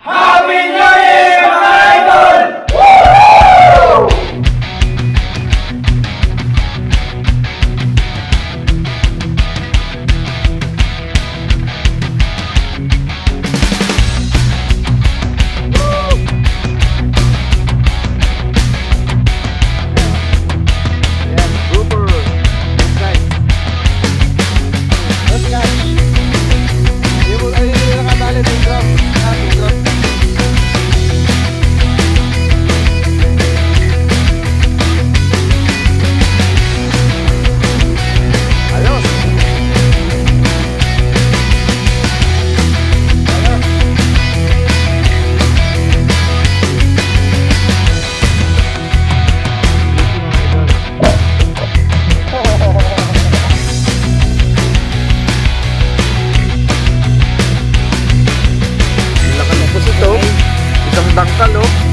Laki ng pusit magandang kalok